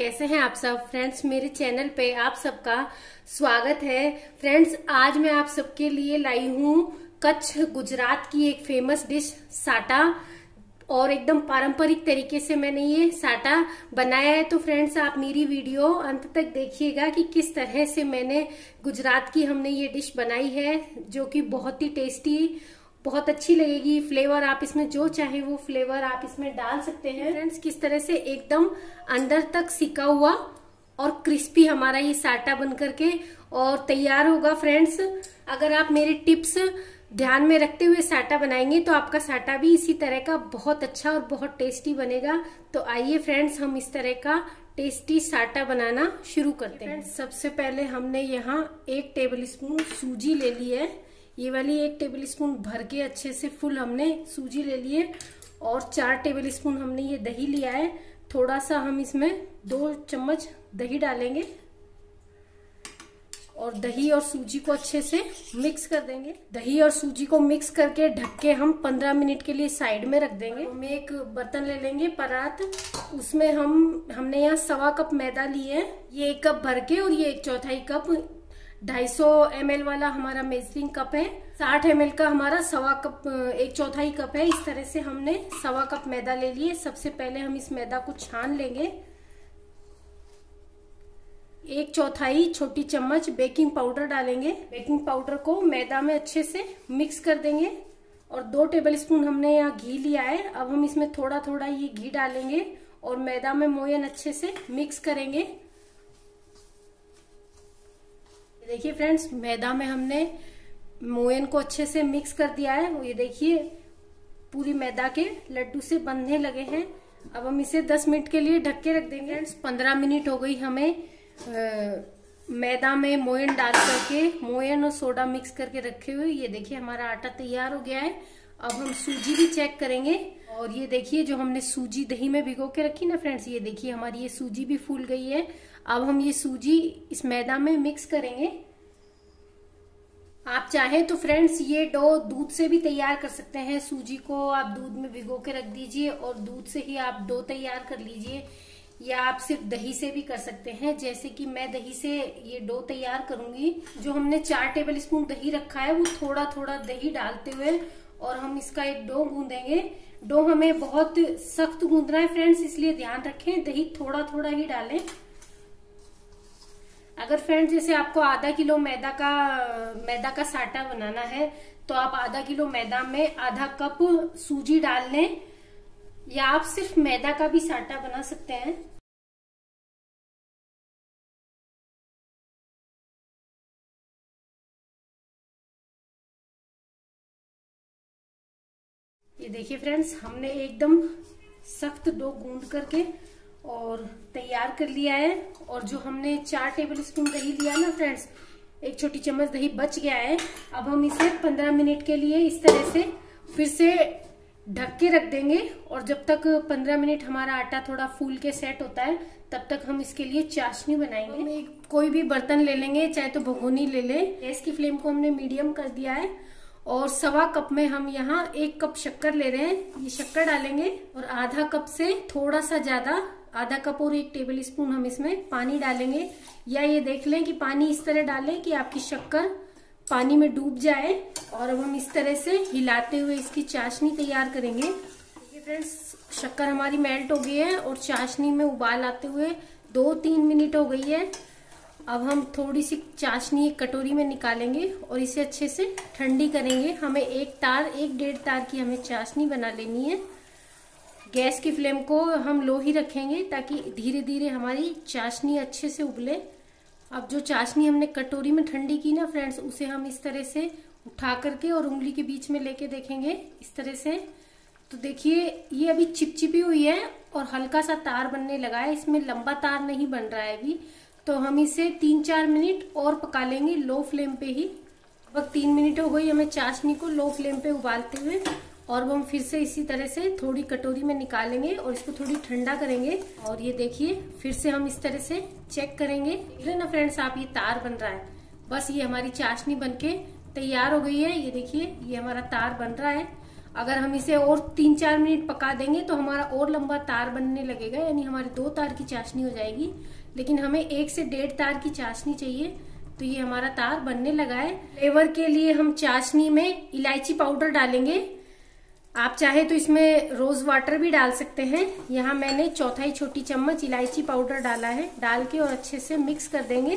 कैसे हैं आप सब? फ्रेंड्स मेरे चैनल पे आप सबका स्वागत है। फ्रेंड्स आज मैं आप सबके लिए लाई हूँ कच्छ, गुजरात की एक फ़ेमस डिश साटा। और एकदम पारंपरिक तरीके से मैंने ये साटा बनाया है। तो फ्रेंड्स आप मेरी वीडियो अंत तक देखिएगा कि किस तरह से मैंने गुजरात की हमने ये डिश बनाई है, जो कि बहुत ही टेस्टी बहुत अच्छी लगेगी। फ्लेवर आप इसमें जो चाहे वो फ्लेवर आप इसमें डाल सकते हैं। फ्रेंड्स किस तरह से एकदम अंदर तक सिका हुआ और क्रिस्पी हमारा ये साटा बन करके और तैयार होगा। फ्रेंड्स अगर आप मेरे टिप्स ध्यान में रखते हुए साटा बनाएँगे तो आपका साटा भी इसी तरह का बहुत अच्छा और बहुत टेस्टी बनेगा। तो आइए फ्रेंड्स हम इस तरह का टेस्टी साटा बनाना शुरू करते हैं। सबसे पहले हमने यहाँ एक टेबल स्पून सूजी ले ली है। ये वाली एक टेबल स्पून भर के अच्छे से फुल हमने सूजी ले लिए और चार टेबल स्पून हमने ये दही लिया है। थोड़ा सा हम इसमें दो चम्मच दही डालेंगे और दही और सूजी को अच्छे से मिक्स कर देंगे। दही और सूजी को मिक्स करके ढक के हम 15 मिनट के लिए साइड में रख देंगे। हम एक बर्तन ले लेंगे परात। उसमें हम, हमने यहाँ सवा कप मैदा लिए है। ये एक कप भर के और ये एक चौथाई कप 250 ml वाला हमारा मेजरिंग कप है। 60 ml का हमारा सवा कप एक चौथाई कप है। इस तरह से हमने सवा कप मैदा ले लिए। सबसे पहले हम इस मैदा को छान लेंगे। एक चौथाई छोटी चम्मच बेकिंग पाउडर डालेंगे। बेकिंग पाउडर को मैदा में अच्छे से मिक्स कर देंगे। और दो टेबल स्पून हमने यहाँ घी लिया है। अब हम इसमें थोड़ा थोड़ा ये घी डालेंगे और मैदा में मोयन अच्छे से मिक्स करेंगे। देखिए फ्रेंड्स मैदा में हमने मोयन को अच्छे से मिक्स कर दिया है। ये देखिए पूरी मैदा के लड्डू से बंधने लगे हैं। अब हम इसे 10 मिनट के लिए ढक के रख देंगे। फ्रेंड्स 15 मिनट हो गई हमें आ, मैदा में मोयन डाल करके मोयन और सोडा मिक्स करके रखे हुए। ये देखिए हमारा आटा तैयार हो गया है। अब हम सूजी भी चेक करेंगे। और ये देखिए जो हमने सूजी दही में भिगो के रखी ना फ्रेंड्स ये देखिए हमारी ये सूजी भी फूल गई है। अब हम ये सूजी इस मैदा में मिक्स करेंगे। आप चाहें तो फ्रेंड्स ये डो दूध से भी तैयार कर सकते हैं। सूजी को आप दूध में भिगो के रख दीजिए और दूध से ही आप डो तैयार कर लीजिए। या आप सिर्फ़ दही से भी कर सकते हैं। जैसे कि मैं दही से ये डो तैयार करूँगी। जो हमने चार टेबल स्पून दही रखा है, वो थोड़ा थोड़ा दही डालते हुए और हम इसका एक डो गूंदेंगे। डो हमें बहुत सख्त गूंदना है फ्रेंड्स इसलिए ध्यान रखें, दही थोड़ा थोड़ा ही डालें। अगर फ्रेंड्स जैसे आपको आधा किलो मैदा का मैदा का साटा बनाना है तो आप आधा किलो मैदा में आधा कप सूजी डाल लें, या आप सिर्फ़ मैदा का भी साटा बना सकते हैं। ये देखिए फ्रेंड्स, हमने एकदम सख्त डो गूंद करके और तैयार कर लिया है। और जो हमने चार टेबल स्पून दही लिया ना फ्रेंड्स एक छोटी चम्मच दही बच गया है। अब हम इसे पंद्रह मिनट के लिए इस तरह से फिर से ढक के रख देंगे। और जब तक पंद्रह मिनट हमारा आटा थोड़ा फूल के सेट होता है तब तक हम इसके लिए चाशनी बनाएँगे। कोई भी बर्तन ले लेंगे चाहे तो भगोनी ले लें। गैस की फ्लेम को हमने मीडियम कर दिया है। और सवा कप में हम यहाँ एक कप शक्कर ले रहे हैं। ये शक्कर डालेंगे और आधा कप से थोड़ा सा ज़्यादा आधा कप और एक टेबल स्पून हम इसमें पानी डालेंगे। या ये देख लें कि पानी इस तरह डालें कि आपकी शक्कर पानी में डूब जाए और अब हम इस तरह से हिलाते हुए इसकी चाशनी तैयार करेंगे। देखिए फ्रेंड्स शक्कर हमारी मेल्ट हो गई है और चाशनी में उबाल आते हुए दो तीन मिनट हो गई है। अब हम थोड़ी सी चाशनी एक कटोरी में निकालेंगे और इसे अच्छे से ठंडी करेंगे। हमें एक तार, एक डेढ़ तार की हमें चाशनी बना लेनी है। गैस की फ्लेम को हम लो ही रखेंगे ताकि धीरे धीरे हमारी चाशनी अच्छे से उबले। अब जो चाशनी हमने कटोरी में ठंडी की ना फ्रेंड्स, उसे हम इस तरह से उठा करके और उंगली के बीच में लेके देखेंगे इस तरह से। तो देखिए, ये अभी चिपचिपी हुई है और हल्का सा तार बनने लगा है। इसमें लंबा तार नहीं बन रहा है अभी। तो हम इसे तीन चार मिनट और पका लेंगे लो फ्लेम पे ही। अब तीन मिनट हो गई हमें चाशनी को लो फ्लेम पे उबालते हुए। और वो हम फिर से इसी तरह से थोड़ी कटोरी में निकालेंगे और इसको थोड़ी ठंडा करेंगे। और ये देखिए, फिर से हम इस तरह से चेक करेंगे। ना फ्रेंड्स आप ये तार बन रहा है। बस ये हमारी चाशनी बनके तैयार हो गई है। ये देखिए, ये हमारा तार बन रहा है। अगर हम इसे और तीन चार मिनट पका देंगे तो हमारा और लंबा तार बनने लगेगा, यानी हमारी दो तार की चाशनी हो जाएगी। लेकिन हमें एक से डेढ़ तार की चाशनी चाहिए। तो ये हमारा तार बनने लगा है। फ्लेवर के लिए हम चाशनी में इलायची पाउडर डालेंगे। आप चाहे तो इसमें रोज वाटर भी डाल सकते हैं। यहाँ मैंने चौथाई छोटी चम्मच इलायची पाउडर डाला है। डाल के और अच्छे से मिक्स कर देंगे।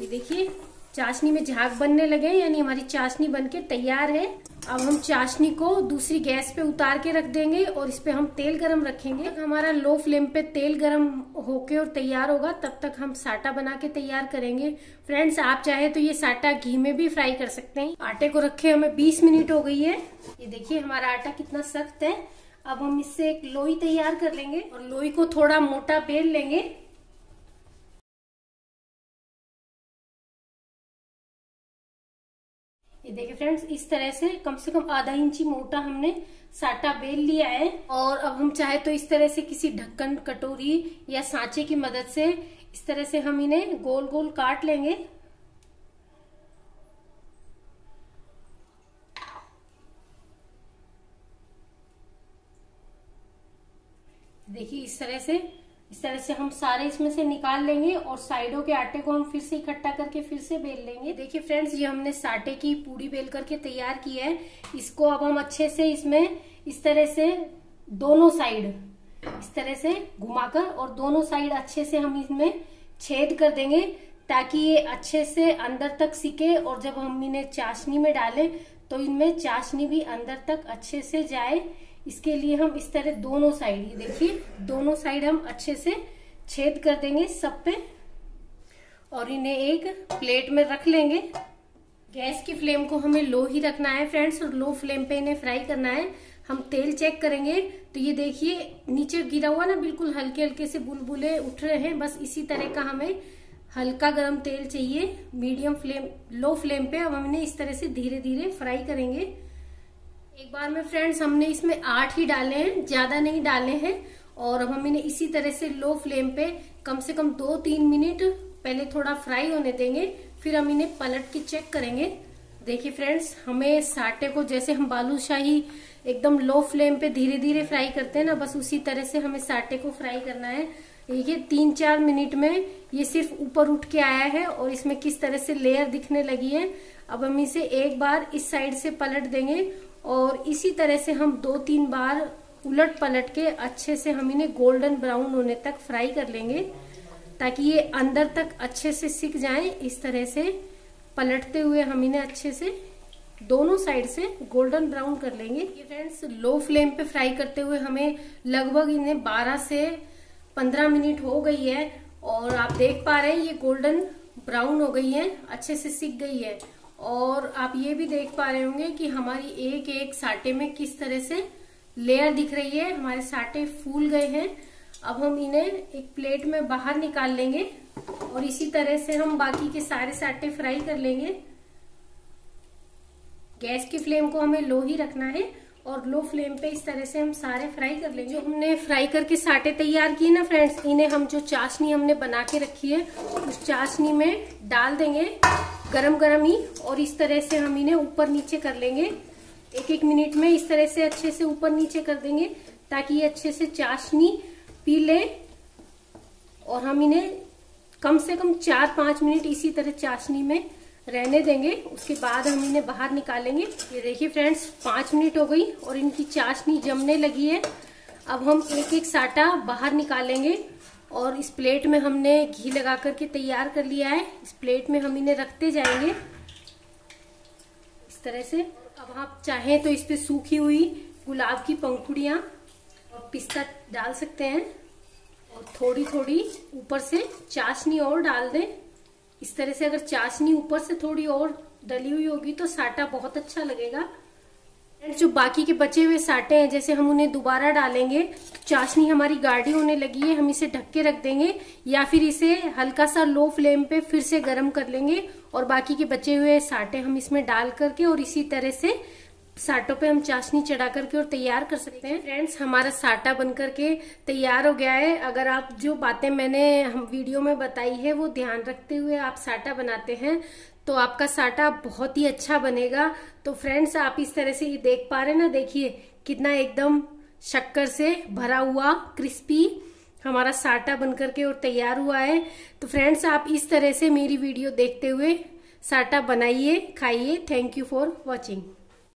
ये देखिए, चाशनी में झाग बनने लगे यानी हमारी चाशनी बनके तैयार है। अब हम चाशनी को दूसरी गैस पे उतार के रख देंगे और इस पे हम तेल गरम रखेंगे। हमारा लो फ्लेम पे तेल गरम होके और तैयार होगा, तब तक हम साटा बना के तैयार करेंगे। फ्रेंड्स, आप चाहे तो ये साटा घी में भी फ्राई कर सकते हैं। आटे को रखे हमें 20 मिनट हो गई है। ये देखिए, हमारा आटा कितना सख्त है। अब हम इससे एक लोई तैयार कर लेंगे और लोई को थोड़ा मोटा बेल लेंगे। ये देखिए फ्रेंड्स इस तरह से कम से कम आधा इंची मोटा हमने साटा बेल लिया है और अब हम चाहे तो इस तरह से किसी ढक्कन, कटोरी या सांचे की मदद से इस तरह से हम इन्हें गोल गोल काट लेंगे। देखिए इस तरह से इस तरह से हम सारे इसमें से निकाल लेंगे और साइडों के आटे को हम फिर से इकट्ठा करके फिर से बेल लेंगे। देखिए फ्रेंड्स, ये हमने साटे की पूड़ी बेल करके तैयार की है। इसको अब हम अच्छे से इसमें इस तरह से दोनों साइड इस तरह से घुमाकर और दोनों साइड अच्छे से हम इसमें छेद कर देंगे ताकि ये अच्छे से अंदर तक सीखे और जब हम इन्हें चाशनी में डालें तो इनमें चाशनी भी अंदर तक अच्छे से जाए। इसके लिए हम इस तरह दोनों साइड ये देखिए, दोनों साइड हम अच्छे से छेद कर देंगे सब पे और इन्हें एक प्लेट में रख लेंगे। गैस की फ्लेम को हमें लो ही रखना है फ्रेंड्स और लो फ्लेम पे इन्हें फ्राई करना है। हम तेल चेक करेंगे तो ये देखिए, नीचे गिरा हुआ ना, बिल्कुल हल्के हल्के से बुलबुले उठ रहे हैं। बस इसी तरह का हमें हल्का गरम तेल चाहिए। मीडियम फ्लेम लो फ्लेम पे अब हम इन्हें इस तरह से धीरे धीरे फ्राई करेंगे। एक बार में फ्रेंड्स हमने इसमें आठ ही डाले हैं, ज़्यादा नहीं डाले हैं, और अब हम इन्हें इसी तरह से लो फ्लेम पे कम से कम दो तीन मिनट पहले थोड़ा फ्राई होने देंगे, फिर हम इन्हें पलट के चेक करेंगे। देखिए फ्रेंड्स हमें साटे को जैसे हम बालूशाही एकदम लो फ्लेम पे धीरे धीरे फ्राई करते हैं ना, बस उसी तरह से हमें साटे को फ्राई करना है। देखिए, तीन चार मिनट में ये सिर्फ़ ऊपर उठ के आया है और इसमें किस तरह से लेयर दिखने लगी है, अब हम इसे एक बार इस साइड से पलट देंगे और इसी तरह से हम दो तीन बार उलट पलट के अच्छे से हम इन्हें गोल्डन ब्राउन होने तक फ्राई कर लेंगे ताकि ये अंदर तक अच्छे से सिक जाए। इस तरह से पलटते हुए हम इन्हें अच्छे से दोनों साइड से गोल्डन ब्राउन कर लेंगे। ये फ्रेंड्स लो फ्लेम पे फ्राई करते हुए हमें लगभग इन्हें 12 से 15 मिनट हो गई है और आप देख पा रहे हैं ये गोल्डन ब्राउन हो गई है, अच्छे से सिक गई है। और आप ये भी देख पा रहे होंगे कि हमारी एक एक साटे में किस तरह से लेयर दिख रही है। हमारे साटे फूल गए हैं। अब हम इन्हें एक प्लेट में बाहर निकाल लेंगे और इसी तरह से हम बाकी के सारे साटे फ्राई कर लेंगे। गैस की फ्लेम को हमें लो ही रखना है और लो फ्लेम पे इस तरह से हम सारे फ्राई कर लेंगे। जो हमने फ्राई करके साटे तैयार किए ना फ्रेंड्स, इन्हें हम जो चाशनी हमने बना के रखी है, उस चाशनी में डाल देंगे गरम गरम ही, और इस तरह से हम इन्हें ऊपर नीचे कर लेंगे। एक एक मिनट में इस तरह से अच्छे से ऊपर नीचे कर देंगे, ताकि ये अच्छे से चाशनी पी ले, और हम इन्हें कम से कम चार पाँच मिनट इसी तरह चाशनी में रहने देंगे, उसके बाद हम इन्हें बाहर निकालेंगे। ये देखिए फ्रेंड्स पाँच मिनट हो गई और इनकी चाशनी जमने लगी है। अब हम एक एक साटा बाहर निकालेंगे और इस प्लेट में हमने घी लगा करके तैयार कर लिया है। इस प्लेट में हम इन्हें रखते जाएँगे। इस तरह से। अब आप चाहें तो इस पर सूखी हुई गुलाब की पंखुड़ियाँ और पिस्ता डाल सकते हैं। और थोड़ी थोड़ी ऊपर से चाशनी और डाल दें। इस तरह से अगर चाशनी ऊपर से थोड़ी और डली हुई होगी तो साटा बहुत अच्छा लगेगा। जो बाकी के बचे हुए साटे हैं, जैसे हम उन्हें दोबारा डालेंगे तो चाशनी हमारी गाढ़ी होने लगी है, हम इसे ढक के रख देंगे, या फिर इसे हल्का सा लो फ्लेम पे फिर से गर्म कर लेंगे, और बाकी के बचे हुए साटे हम इसमें डाल करके और इसी तरह से साटों पे हम चाशनी चढ़ा करके और तैयार कर सकते हैं। फ्रेंड्स हमारा साटा बन करके तैयार हो गया है। अगर आप जो बातें मैंने हम वीडियो में बताई है, वो ध्यान रखते हुए आप साटा बनाते हैं तो आपका साटा बहुत ही अच्छा बनेगा। तो फ्रेंड्स आप इस तरह से ये देख पा रहे ना, देखिए, कितना एकदम शक्कर से भरा हुआ क्रिस्पी हमारा साटा बनकर के और तैयार हुआ है। तो फ्रेंड्स आप इस तरह से मेरी वीडियो देखते हुए साटा बनाइए, खाइए। Thank you for watching